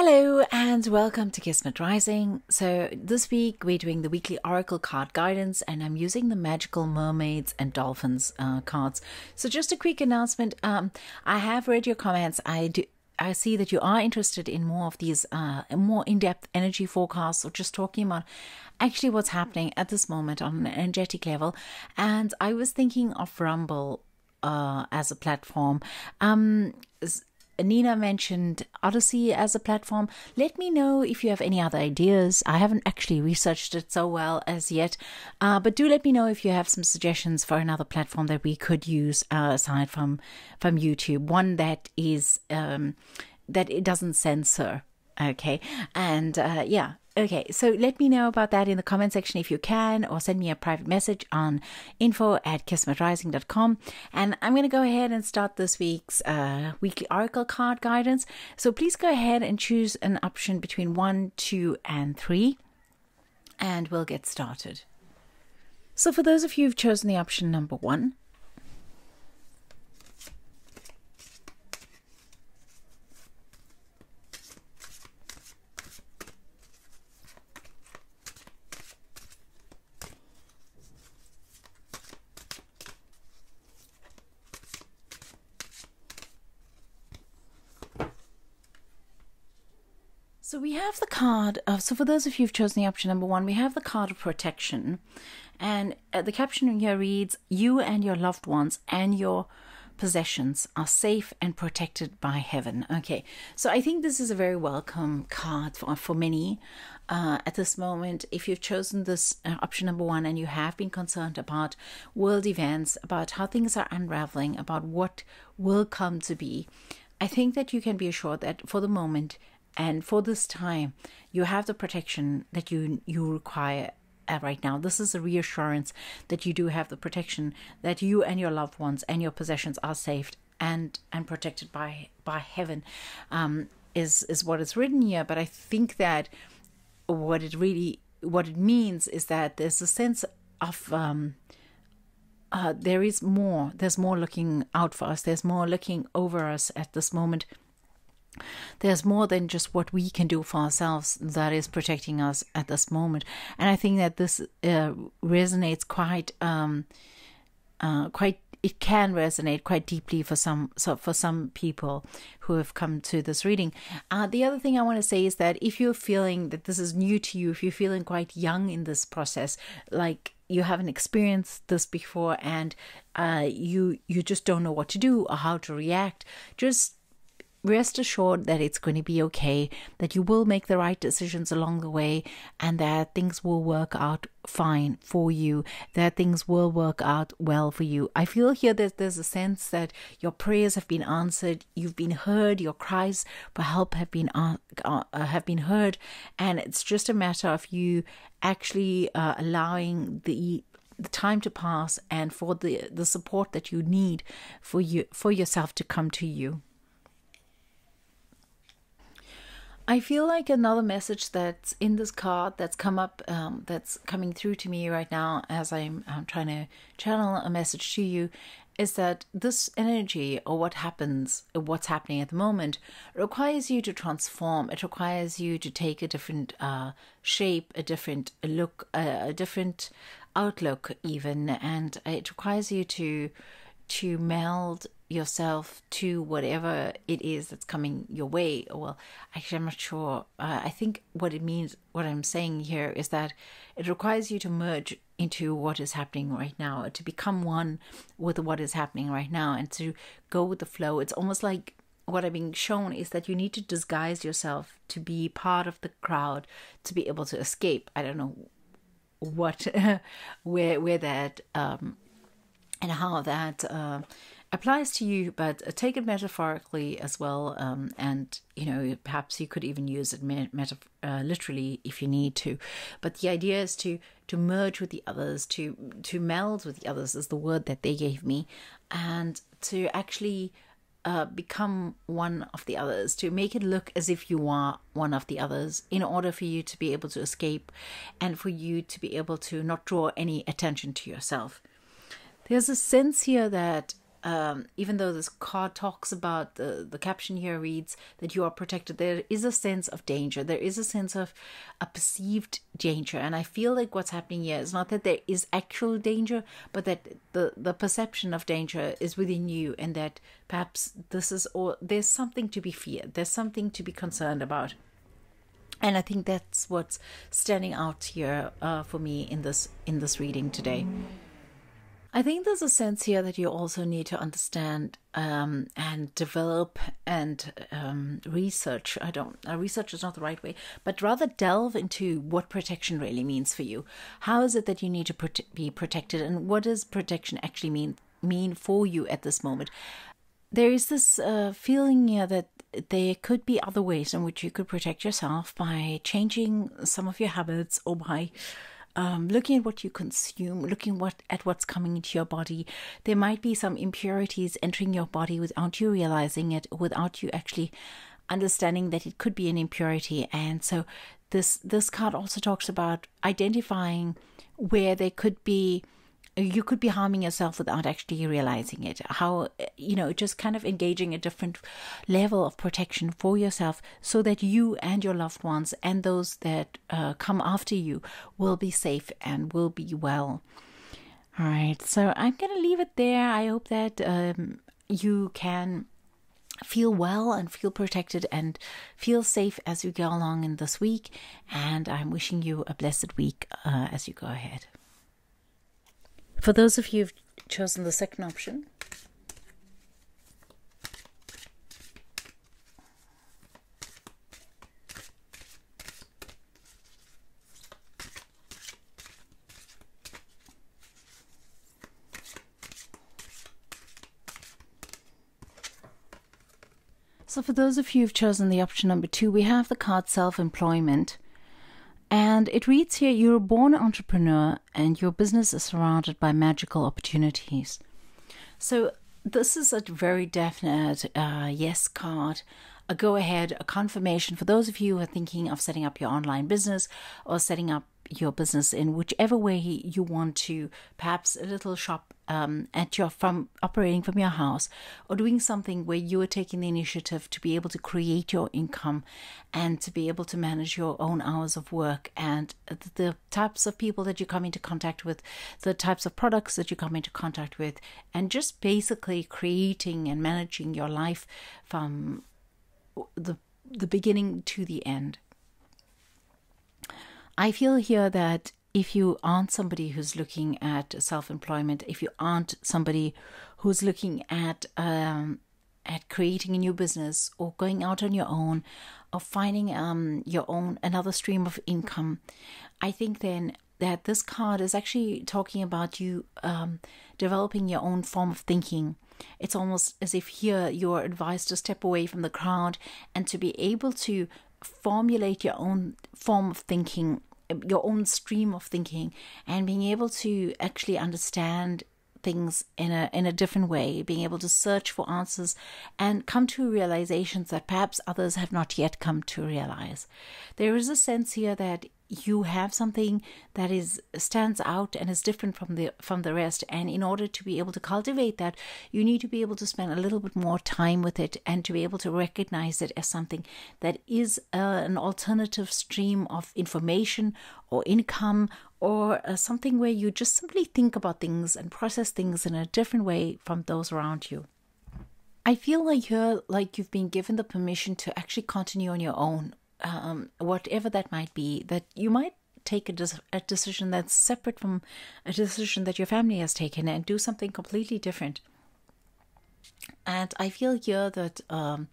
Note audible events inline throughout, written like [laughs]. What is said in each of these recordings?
Hello and welcome to Kismet Rising. So, this week we're doing the weekly Oracle card guidance, and I'm using the Magical Mermaids and Dolphins uh, cards. So, just a quick announcement um, I have read your comments. I do. I see that you are interested in more of these uh, more in-depth energy forecasts or just talking about actually what's happening at this moment on an energetic level. And I was thinking of Rumble uh, as a platform. Um, Nina mentioned Odysee as a platform. Let me know if you have any other ideas. I haven't actually researched it so well as yet, uh, but do let me know if you have some suggestions for another platform that we could use uh, aside from from YouTube. One that is um, that it doesn't censor. Okay, and uh, yeah, Okay, so let me know about that in the comment section if you can, or send me a private message on info at kismetrising.com. And I'm going to go ahead and start this week's uh, weekly Oracle card guidance. So please go ahead and choose an option between 1, 2, and 3, and we'll get started. So for those of you who've chosen the option number 1, So we have the card of, so for those of you who've chosen the option number one, we have the card of protection. And uh, the caption here reads, You and your loved ones and your possessions are safe and protected by heaven. Okay, so I think this is a very welcome card for, for many uh, at this moment. If you've chosen this uh, option number one and you have been concerned about world events, about how things are unraveling, about what will come to be, I think that you can be assured that for the moment, and for this time you have the protection that you you require uh, right now. This is a reassurance that you do have the protection that you and your loved ones and your possessions are saved and and protected by by heaven um, is is what is written here. But i think that what it really what it means is that there's a sense of um, uh, there is more. There's more looking out for us. There's more looking over us at this moment there's more than just what we can do for ourselves that is protecting us at this moment and i think that this uh, resonates quite um, uh, quite it can resonate quite deeply for some so for some people who have come to this reading. Uh, the other thing I want to say is that if you're feeling that this is new to you, if you're feeling quite young in this process, like you haven't experienced this before and uh, you you just don't know what to do or how to react, just rest assured that it's going to be okay, that you will make the right decisions along the way, and that things will work out fine for you, that things will work out well for you. I feel here that there's a sense that your prayers have been answered, you've been heard, your cries for help have been uh, uh, have been heard, and it's just a matter of you actually uh, allowing the the time to pass and for the the support that you need for you for yourself to come to you I feel like another message that's in this card that's come up, um, that's coming through to me right now as I'm, I'm trying to channel a message to you, is that this energy or what happens, what's happening at the moment, requires you to transform. It requires you to take a different uh, shape, a different look, a, a different outlook, even, and it requires you to to meld yourself to whatever it is that's coming your way. Well, actually, I'm not sure. Uh, I think what it means, what I'm saying here, is that it requires you to merge into what is happening right now, to become one with what is happening right now, and to go with the flow. It's almost like what I'm being shown is that you need to disguise yourself to be part of the crowd, to be able to escape. I don't know what, [laughs] where, where that, um, and how that. Uh, applies to you, but uh, take it metaphorically as well. Um, and you know, perhaps you could even use it meta- uh, literally if you need to. But the idea is to to merge with the others, to to meld with the others is the word that they gave me, and to actually. Uh, become one of the others, to make it look as if you are one of the others, in order for you to be able to escape and for you to be able to not draw any attention to yourself. There's a sense here that um, even though this card talks about the the caption here reads that you are protected, there is a sense of danger. There is a sense of a perceived danger, and I feel like what's happening here is not that there is actual danger, but that the the perception of danger is within you, and that perhaps this is or there's something to be feared. There's something to be concerned about and I think that's what's standing out here uh, for me in this in this reading today. I think there's a sense here that you also need to understand um, and develop and um, research. I don't, uh, research is not the right way, but rather delve into what protection really means for you. How is it that you need to be protected, and what does protection actually mean mean for you at this moment? There is this uh, feeling here that there could be other ways in which you could protect yourself by changing some of your habits or by um, looking at what you consume, looking what at what's coming into your body. There might be some impurities entering your body without you realizing it, without you actually understanding that it could be an impurity. And so this this card also talks about identifying where there could be you could be harming yourself without actually realizing it. How, you know, just kind of engaging a different level of protection for yourself so that you and your loved ones and those that uh, come after you will be safe and will be well. All right, so I'm going to leave it there. I hope that um, you can feel well and feel protected and feel safe as you go along in this week. And I'm wishing you a blessed week uh, as you go ahead. For those of you who've chosen the second option, So, for those of you who've chosen the option number two, we have the card self employment. And it reads here You're a born entrepreneur and your business is surrounded by magical opportunities. So, this is a very definite uh, yes card, a go ahead, a confirmation for those of you who are thinking of setting up your online business or setting up your business in whichever way you want to, perhaps a little shop um, at your from operating from your house, or doing something where you are taking the initiative to be able to create your income and to be able to manage your own hours of work and the types of people that you come into contact with, the types of products that you come into contact with, and just basically creating and managing your life from the the beginning to the end. I feel here that if you aren't somebody who's looking at self employment, if you aren't somebody who's looking at um, at creating a new business or going out on your own or finding um, your own another stream of income, I think then that this card is actually talking about you um, developing your own form of thinking. It's almost as if here you're advised to step away from the crowd and to be able to formulate your own form of thinking your own stream of thinking and being able to actually understand things in a in a different way being able to search for answers and come to realizations that perhaps others have not yet come to realize. There is a sense here that you have something that is stands out and is different from the from the rest. And in order to be able to cultivate that you need to be able to spend a little bit more time with it and to be able to recognize it as something that is uh, an alternative stream of information or income or uh, something where you just simply think about things and process things in a different way from those around you I feel like you're like you've been given the permission to actually continue on your own um, whatever that might be, that you might take a, des- a decision that's separate from a decision that your family has taken and do something completely different. And I feel here that um,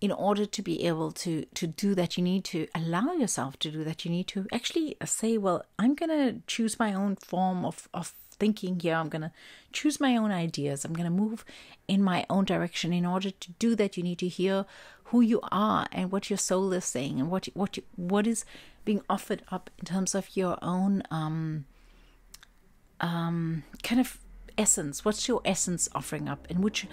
in order to be able to to do that, you need to allow yourself to do that. You need to actually say, "Well, I'm going to choose my own form of of thinking here. I'm going to choose my own ideas. I'm going to move in my own direction. In order to do that, you need to hear who you are and what your soul is saying and what what what is being offered up in terms of your own um, um, kind of essence. What's your essence offering up, and which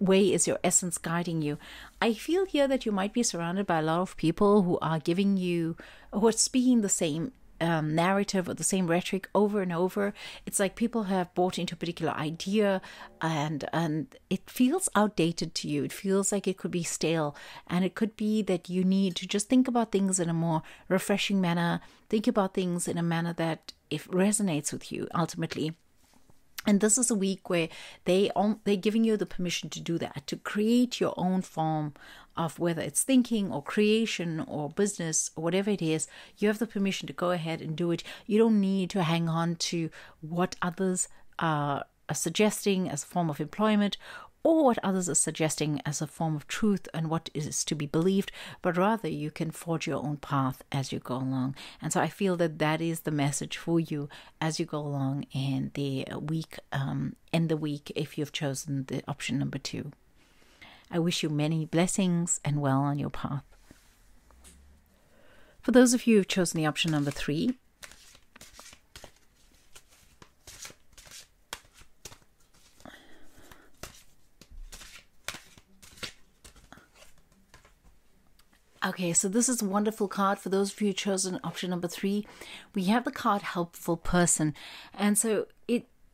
way is your essence guiding you? I feel here that you might be surrounded by a lot of people who are giving you, who are speaking the same um, narrative or the same rhetoric over and over. It's like people have bought into a particular idea, and and it feels outdated to you. It feels like it could be stale, and it could be that you need to just think about things in a more refreshing manner. Think about things in a manner that if resonates with you ultimately and this is a week where they they're giving you the permission to do that to create your own form of whether it's thinking or creation or business or whatever it is. You have the permission to go ahead and do it. You don't need to hang on to what others are, are suggesting as a form of employment or what others are suggesting as a form of truth and what is to be believed, but rather you can forge your own path as you go along. And so I feel that that is the message for you as you go along in the week, um, in the week, if you've chosen the option number two. I wish you many blessings and well on your path. For those of you who've chosen the option number three, Okay, so this is a wonderful card for those of you who chosen option number three. We have the card helpful person. And so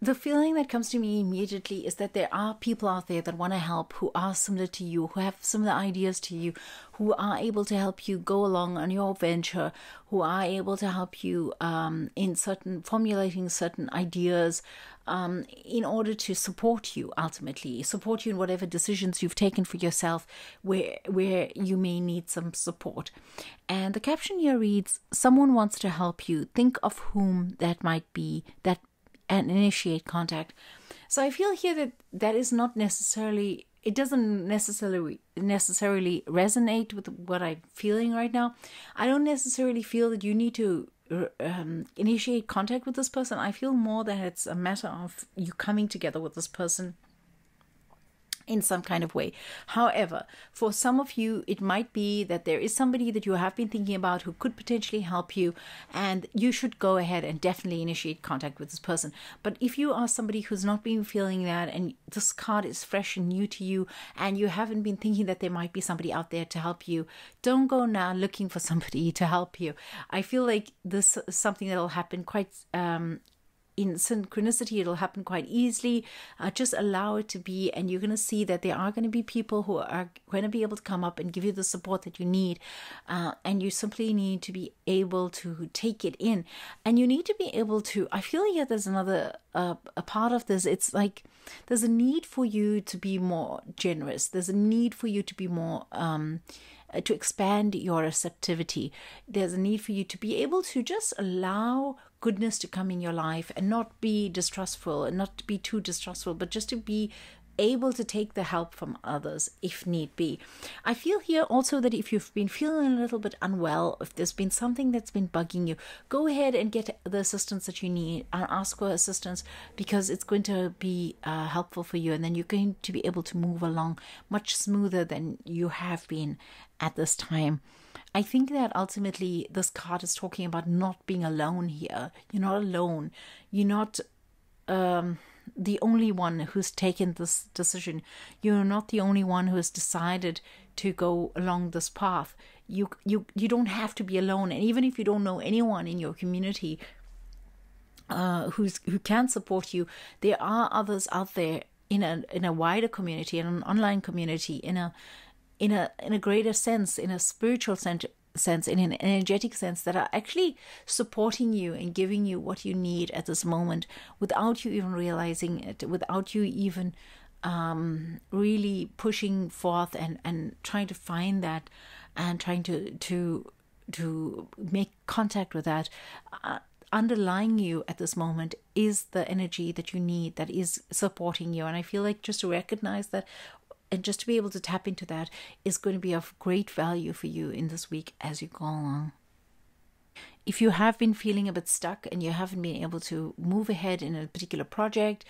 the feeling that comes to me immediately is that there are people out there that want to help who are similar to you, who have similar ideas to you, who are able to help you go along on your venture, who are able to help you um, in certain formulating certain ideas um, in order to support you ultimately, support you in whatever decisions you've taken for yourself where where you may need some support. And the caption here reads, "Someone wants to help you. Think of whom that might be. That and initiate contact. So I feel here that that is not necessarily it doesn't necessarily necessarily resonate with what I'm feeling right now. I don't necessarily feel that you need to um, initiate contact with this person. I feel more that it's a matter of you coming together with this person in some kind of way. However, for some of you, it might be that there is somebody that you have been thinking about who could potentially help you, and you should go ahead and definitely initiate contact with this person. But if you are somebody who's not been feeling that, and this card is fresh and new to you, and you haven't been thinking that there might be somebody out there to help you, don't go now looking for [laughs] somebody to help you. I feel like this is something that will happen quite um, in synchronicity it'll happen quite easily. Uh, just allow it to be and you're going to see that there are going to be people who are going to be able to come up and give you the support that you need uh, and you simply need to be able to take it in. And you need to be able to i feel like there's another uh, a part of this. It's like there's a need for you to be more generous. There's a need for you to be more um, uh, to expand your receptivity. There's a need for you to be able to just allow goodness to come in your life and not be distrustful and not be too distrustful, but just to be able to take the help from others if need be. I feel here also that if you've been feeling a little bit unwell, if there's been something that's been bugging you, go ahead and get the assistance that you need and ask for assistance because it's going to be uh, helpful for you and then you're going to be able to move along much smoother than you have been at this time. I think that ultimately this card is talking about not being alone here. You're not alone. You're not um, the only one who's taken this decision. You're not the only one who has decided to go along this path. You you you don't have to be alone. And even if you don't know anyone in your community uh, who's who can support you, there are others out there in a in a wider community, in an online community, in a in a in a greater sense, in a spiritual sense, sense, in an energetic sense, that are actually supporting you and giving you what you need at this moment without you even realizing it, without you even um, really pushing forth and, and trying to find that and trying to to to make contact with that. Uh, underlying you at this moment is the energy that you need that is supporting you and i feel like just to recognize that and just to be able to tap into that is going to be of great value for you in this week as you go along. If you have been feeling a bit stuck and you haven't been able to move ahead in a particular project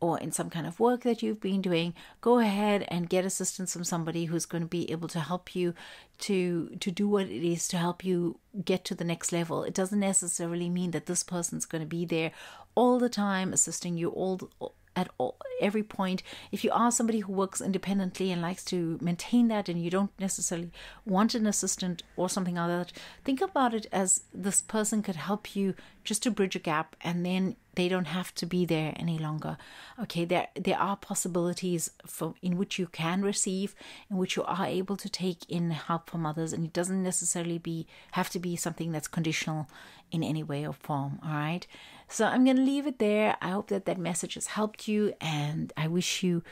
or in some kind of work that you've been doing, go ahead and get assistance from somebody who's going to be able to help you to to do what it is to help you get to the next level. It doesn't necessarily mean that this person's going to be there all the time assisting you all at all every point. If you are somebody who works independently and likes to maintain that and you don't necessarily want an assistant or something like that think about it as this person could help you just to bridge a gap and then they don't have to be there any longer. Okay there there are possibilities for in which you can receive in which you are able to take in help from others and it doesn't necessarily be have to be something that's conditional in any way or form all right? So i'm going to leave it there. I hope that that message has helped you and i wish you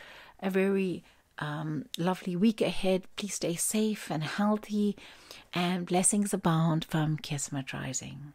a very um, lovely week ahead. Please stay safe and healthy and blessings abound from kismet rising